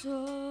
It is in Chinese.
说